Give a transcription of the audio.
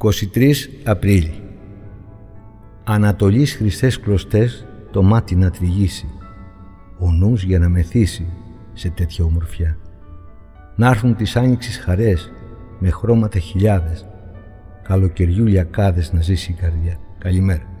23 Απρίλη Ανατολής χρυσές κλωστές το μάτι να τριγύσει ο νους για να μεθύσει σε τέτοια ομορφιά να έρθουν τις άνοιξης χαρές με χρώματα χιλιάδες καλοκαιριού λιακάδες να ζήσει η καρδιά. Καλημέρα.